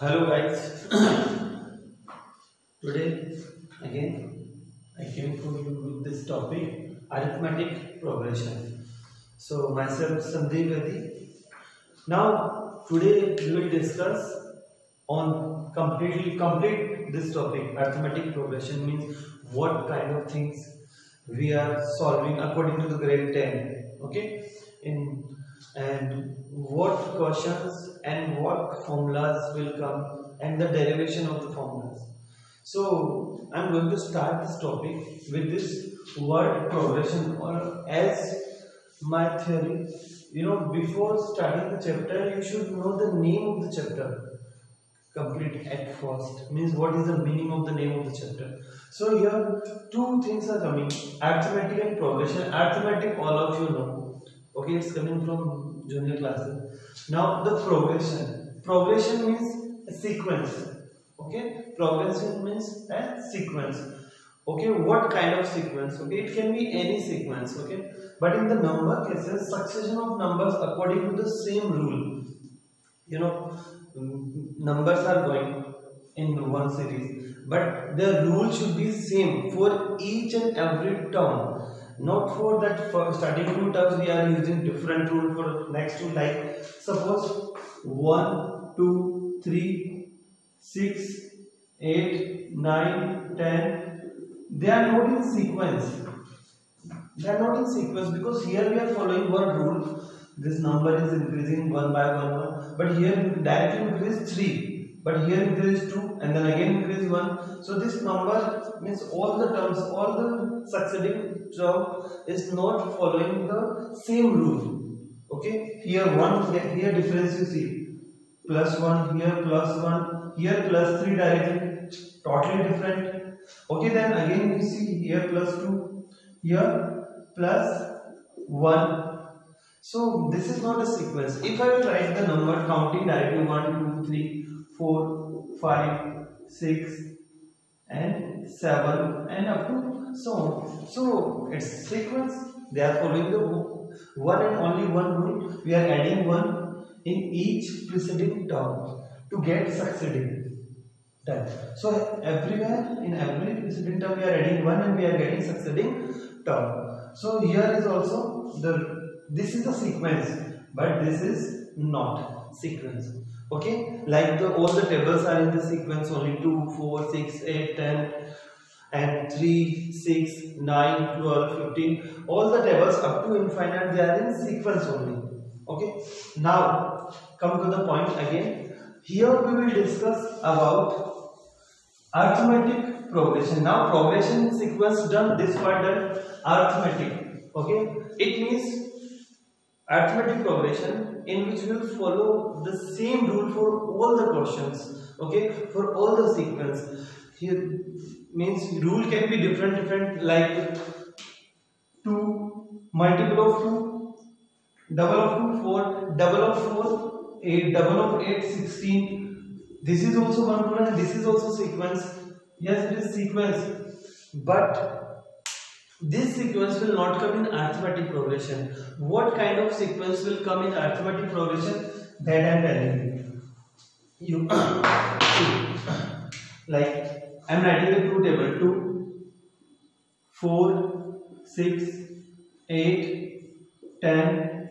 Hello guys. Today again I came for you with this topic arithmetic progression. So myself Sandeep Reddy. Now today we will discuss on completely complete this topic arithmetic progression means what kind of things we are solving according to the grade 10 okay in and what questions and what formulas will come and the derivation of the formulas. So I'm going to start this topic with this word progression or as my theory. You know, before starting the chapter, you should know the name of the chapter complete at first means what is the meaning of the name of the chapter so here two things are coming arithmetic and progression arithmetic all of you know okay it's coming from junior classes now the progression. Progression means a sequence. Okay? Progression means a sequence. Okay? What kind of sequence? Okay? It can be any sequence. Okay? But in the number cases succession of numbers according to the same rule. You know mm, numbers are going in one series. But the rule should be same for each and every term not for that for starting two terms we are using different rule for next two like suppose 1 2 3 6 8 9 10 they are not in sequence. They are not in sequence because here we are following one rule. This number is increasing one by one, one. But here directly increase 3 but here increase 2 and then again increase 1 so this number means all the terms all the succeeding term is not following the same rule. Okay? Here 1 here difference you see plus 1 here plus 1 here plus 3 directly. Totally different. Okay then again you see here plus 2 here plus 1 so this is not a sequence. If i will write the number counting directly 1 2 3 4, 5, 6 and 7 and up to so on. So it's sequence. They are following the one and only one rule. We are adding one in each preceding term to get succeeding term. So everywhere in every preceding term we are adding one and we are getting succeeding term. So here is also the this is the sequence but this is not sequence okay? Like the all the tables are in the sequence only 2 4 6 8 10 and 3 6 9 12 15 all the tables up to infinite they are in sequence only. Okay? Now come to the point again. Here we will discuss about arithmetic progression. Now progression sequence done this part done arithmetic. Okay? It means arithmetic progression in which we will follow the same rule for all the questions okay for all the sequence. Here means rule can be different different like 2 multiple of 2 double of 2 4 double of 4 8 double of 8 16 this is also one rule this is also sequence. Yes it is sequence. But this sequence will not come in arithmetic progression. What kind of sequence will come in arithmetic progression? That I am telling you. You like I am writing the two table 2, 4, 6, 8, 10,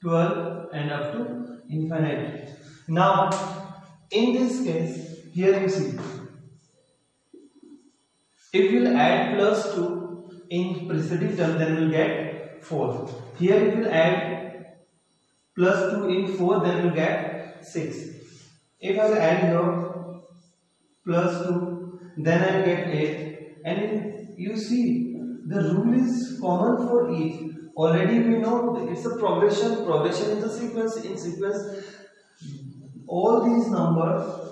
12 and up to infinite. Now in this case here you see if you will add plus 2 in preceding term then we'll get 4 here if you add plus 2 in 4 then we'll get 6 if I add here plus 2 then I'll get 8 and you see the rule is common for each. Already we know it's a progression progression is a sequence in sequence. All these numbers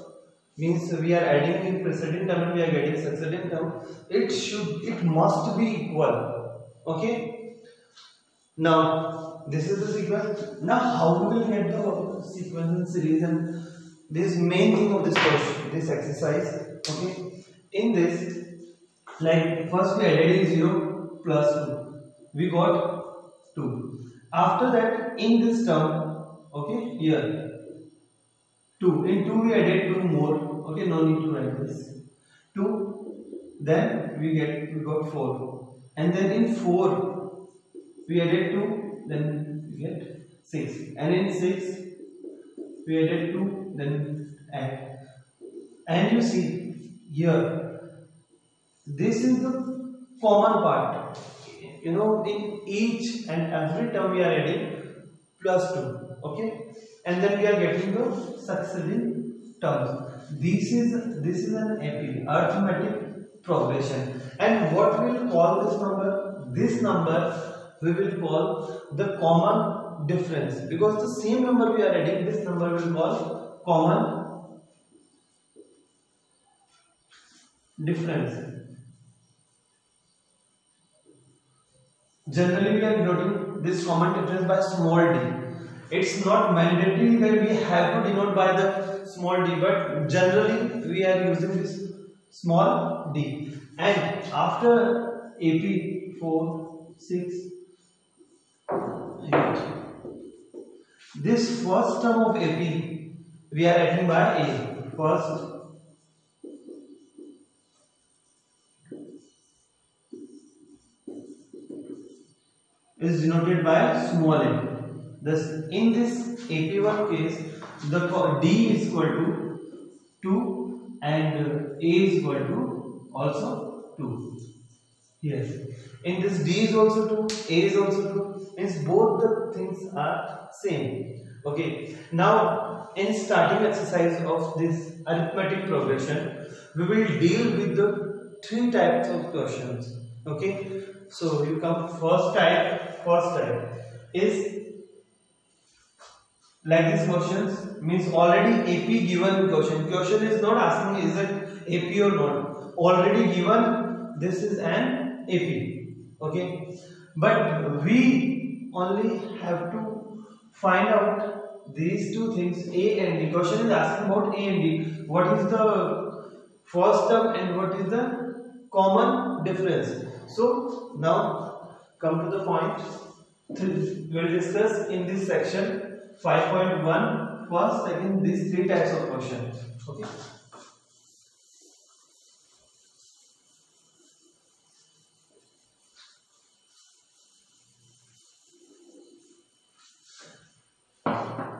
means we are adding in preceding term and we are getting succeeding term it should it must be equal. Okay? Now this is the sequence. Now how we will get the sequence in series and this main thing of this course this exercise. Okay? In this like first we added in 0 plus 2 we got 2 after that in this term okay here 2 in 2 we added 2 more okay no need to write this. 2 then we get we got 4 and then in 4 we added 2 then we get 6 and in 6 we added 2 then add. And you see here this is the common part. You know in each and every term we are adding plus 2 okay? And then we are getting the succeeding terms this is this is an arithmetic progression. And what we will call this number this number we will call the common difference. Because the same number we are adding this number will call common difference. Generally we are denoting this common difference by small d it's not mandatory that we have to denote by the small d but generally we are using this small d. And after ap 4 6 8 this first term of ap we are writing by a. First is denoted by small a Thus, in this AP1 case, the D is equal to 2 and uh, A is equal to also 2. Yes. In this D is also 2, A is also 2. Means both the things are same. Okay. Now, in starting exercise of this arithmetic progression, we will deal with the three types of questions. Okay. So, you come first type, first type is like these questions means already AP given question. Question is not asking is it AP or not. Already given this is an AP. Okay. But we only have to find out these two things A and D. Question is asking about A and D. What is the first term and what is the common difference. So now come to the point. We will discuss in this section 5.1 first second these three types of questions. Okay.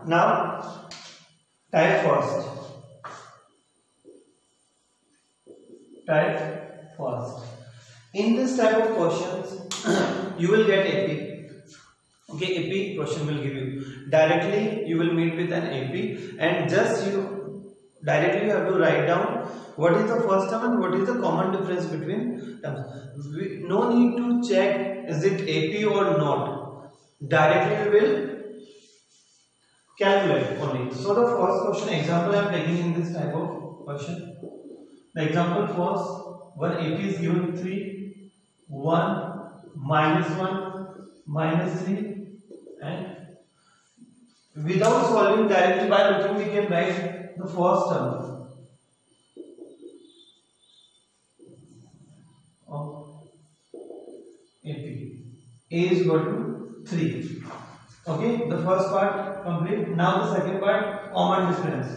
Now type first. Type first. In this type of questions you will get AP okay AP question will give you. Directly you will meet with an AP and just you directly you have to write down what is the first term and what is the common difference between terms. We, no need to check is it AP or not. Directly we will calculate only. So the first question example I am taking in this type of question. The example first one AP is given 3 1 minus 1 minus 3 and without solving directly by looking we can write the first term of AP. A is equal to 3. Okay, the first part complete. Now the second part, common difference.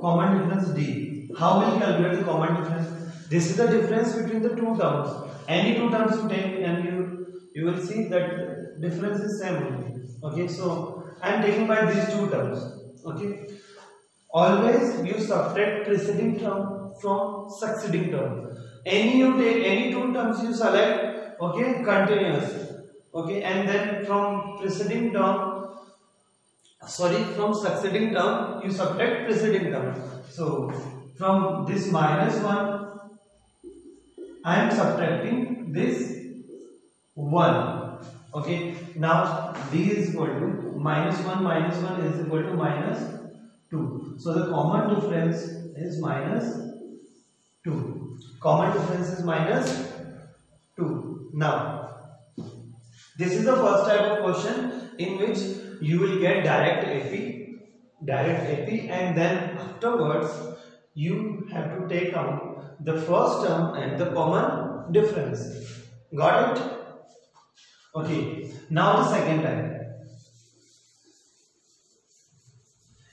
Common difference D. How will you calculate the common difference? This is the difference between the two terms any two terms you take and you you will see that difference is same only. Okay so i am taking by these two terms. Okay. Always you subtract preceding term from succeeding term. Any you take any two terms you select okay continuous. Okay and then from preceding term sorry from succeeding term you subtract preceding term. So from this minus 1 I am subtracting this 1. Okay. Now D is equal to minus 1 minus 1 is equal to minus 2. So the common difference is minus 2. Common difference is minus 2. Now this is the first type of question in which you will get direct AP direct AP and then afterwards you have to take out the first term and the common difference. Got it? Okay. Now the second type.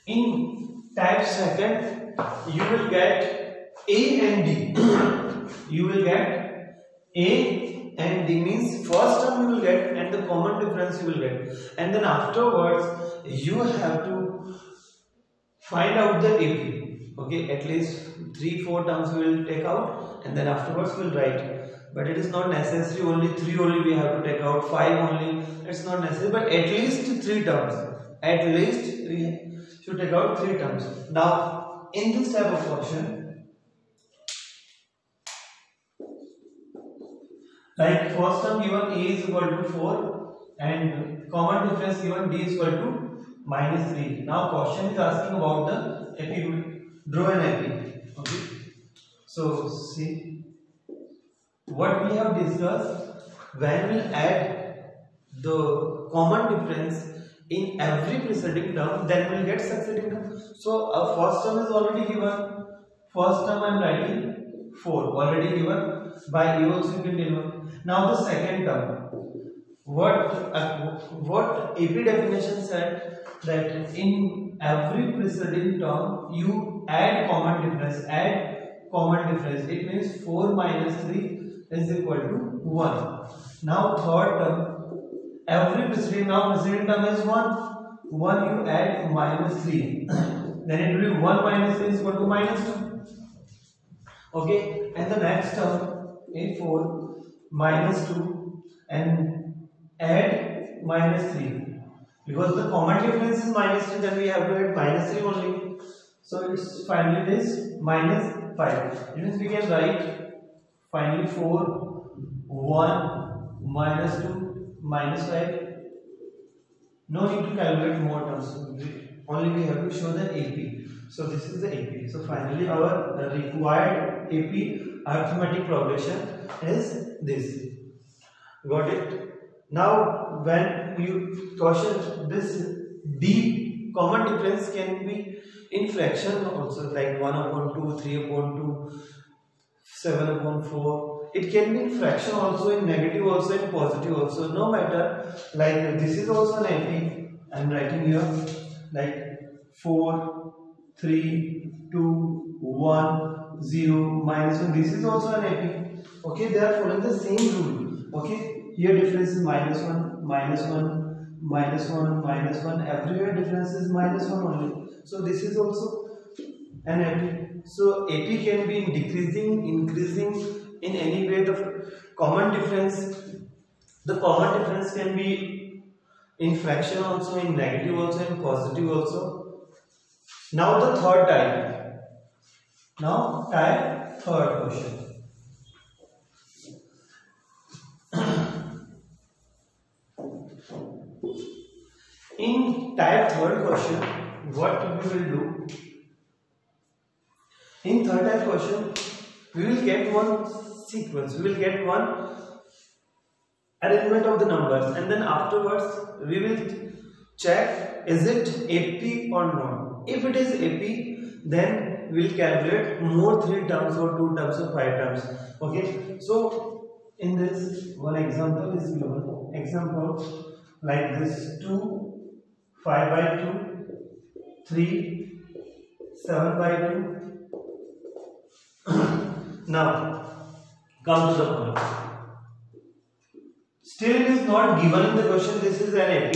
In type second, you will get A and D. you will get A and D means first term you will get and the common difference you will get. And then afterwards, you have to find out the AP. Okay, at least three, four terms we will take out and then afterwards we'll write. But it is not necessary only three only we have to take out five only. It's not necessary but at least three terms. At least we should take out three terms. Now in this type of question like first term given a is equal to 4 and common difference given d is equal to minus 3 now question is asking about the AP draw an AP okay? So see what we have discussed when we add the common difference in every preceding term then we'll get succeeding term. So our first term is already given. First term i'm writing 4 already given by e also you can deliver now the second term. What uh, what ap definition said that in every preceding term you add common difference add common difference it means 4 minus 3 is equal to 1. Now third term, every preceding now preceding term is 1. 1 you add minus 3. then it will be 1 minus 3 is equal to minus 2. Okay, and the next term a4 minus 2 and add minus 3 because the common difference is minus 3 then we have to add minus 3 only so it's finally it is minus 5 it means we can write Finally 4, 1, minus 2, minus 5. No need to calculate more terms. Only we have to show the AP. So this is the AP. So finally our required AP arithmetic progression is this. Got it? Now when you question this D common difference can be in fraction also like 1 upon 2, 3 upon 2 7 upon 4 it can be in fraction also in negative also in positive also. No matter like this is also an AP I'm writing here like 4 3 2 1 0 minus 1 this is also an AP okay they are following the same rule. Okay here difference is minus 1 minus 1 minus 1 minus 1 everywhere difference is minus 1 only so this is also an AP so AP can be in decreasing, increasing in any way. The common difference, the common difference can be in fraction also, in negative also, in positive also. Now the third type. Now type third question. in type third question, what we will do in third type question, we will get one sequence, we will get one arrangement of the numbers and then afterwards we will check is it AP or not. If it is AP, then we will calculate more 3 terms or 2 terms or 5 terms. Okay, so in this one example is given. Example like this 2, 5 by 2, 3, 7 by 2, now, come to the point. Still it is not given in the question, this is an AP.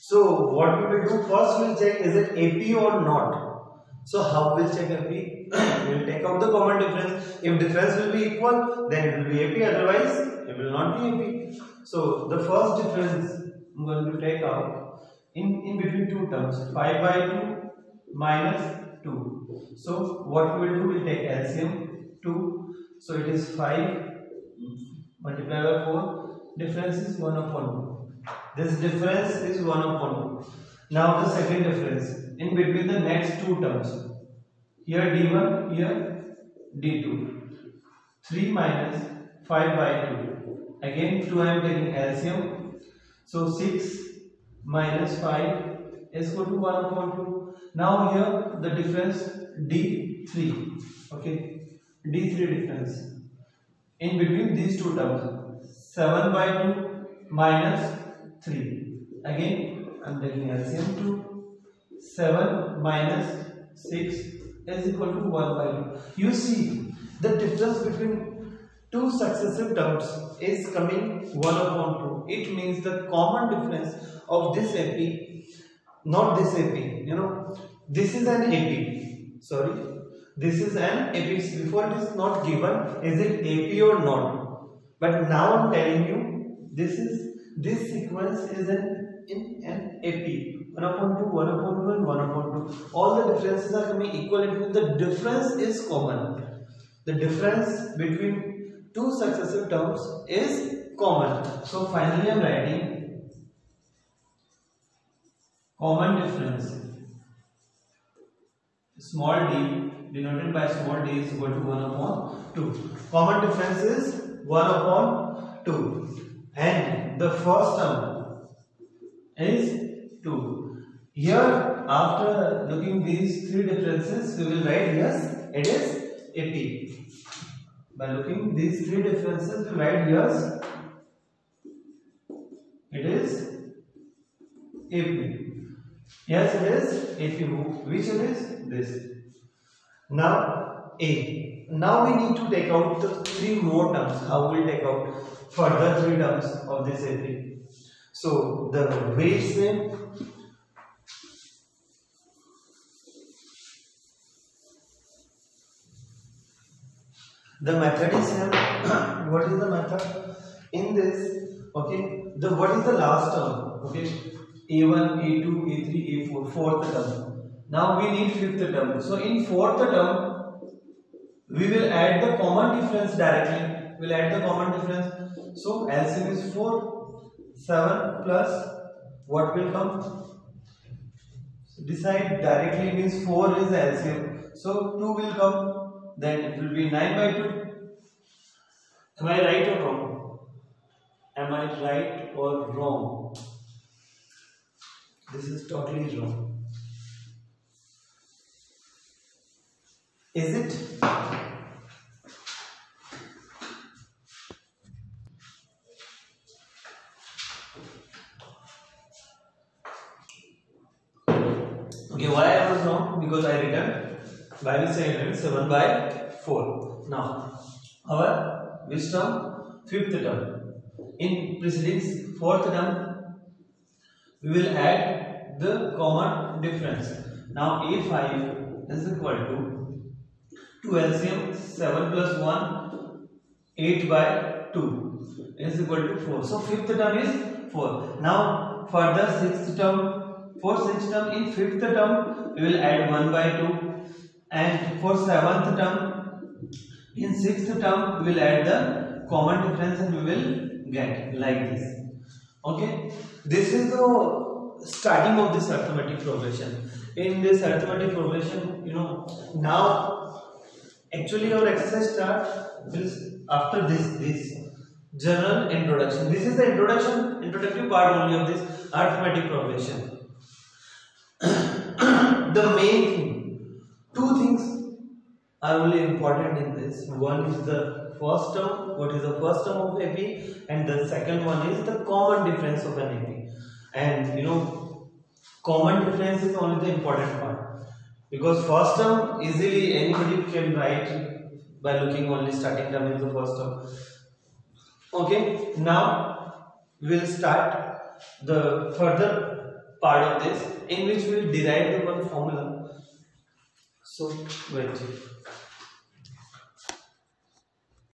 So, what we will do first, we will check is it AP or not. So, how will check AP? we will take out the common difference. If difference will be equal, then it will be AP, otherwise it will not be AP. So, the first difference I am going to take out in, in between two terms, 5 by 2 minus 2. So, what we will do, we will take LCM 2 so it is 5 multiplied by 4 difference is 1 upon 2 this difference is 1 upon 2 now the second difference. In between the next two terms here d1 here d2 3 minus 5 by 2 again 2 I am taking LCM so 6 minus 5 is equal to 1 upon 2 now here the difference d3 okay? D3 difference. In between these two terms 7 by 2 minus 3 again I am taking LCM 2 7 minus 6 is equal to 1 by 2. You see the difference between two successive terms is coming 1 upon 2. It means the common difference of this AP, not this AP, you know, this is an AP, sorry, this is an AP. Before it is not given, is it AP or not? But now I'm telling you, this is, this sequence is an, in an AP. 1 upon 2, 1 upon 2 and 1 upon 2. All the differences are coming equal the difference is common. The difference between two successive terms is common. So finally I am writing common difference. Small d denoted by small d is equal to 1 upon 2. Common difference is 1 upon 2 and the first term is 2 here, after looking these three differences, we will write yes, it is AP. By looking these three differences, we write yes, it is AP. Yes, it is AP. Which it is this. Now A. Now we need to take out the three more terms. How we will take out further three terms of this AP. So the way same the method is same what is the method? In this okay the what is the last term? Okay a1 a2 a3 a4 fourth term. Now we need fifth term. So in fourth term we will add the common difference directly. We'll add the common difference. So LCM is 4 7 plus what will come? Decide directly means 4 is LCM so 2 will come then it will be 9 by 2. Am I right or wrong? Am I right or wrong? This is totally wrong. Is it? By which I ended 7 by 4. Now, our which term? Fifth term. In preceding fourth term, we will add the common difference. Now, A5 is equal to 2 LCM 7 plus 1 8 by 2 is equal to 4. So, fifth term is 4. Now, further sixth term, for sixth term, in fifth term, we will add 1 by 2 and for seventh term in sixth term we will add the common difference and we will get like this. Okay? This is the starting of this arithmetic progression. In this arithmetic progression you know now actually our exercise start after this this general introduction. This is the introduction introductory part only of this arithmetic progression. The main thing two things are only important in this. One is the first term, what is the first term of AP, and the second one is the common difference of an AP. And you know, common difference is only the important part because first term easily anybody can write by looking only starting term in the first term. Okay, now we will start the further part of this in which we will derive the one formula so wait